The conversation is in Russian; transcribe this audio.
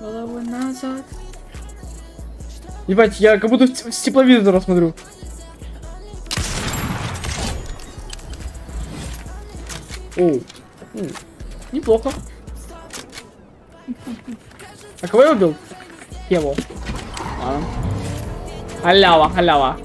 Головой назад. Ебать, я как будто с тепловизора смотрю. Оу. Неплохо. А кого я убил? Его. Ладно. Халява, халява.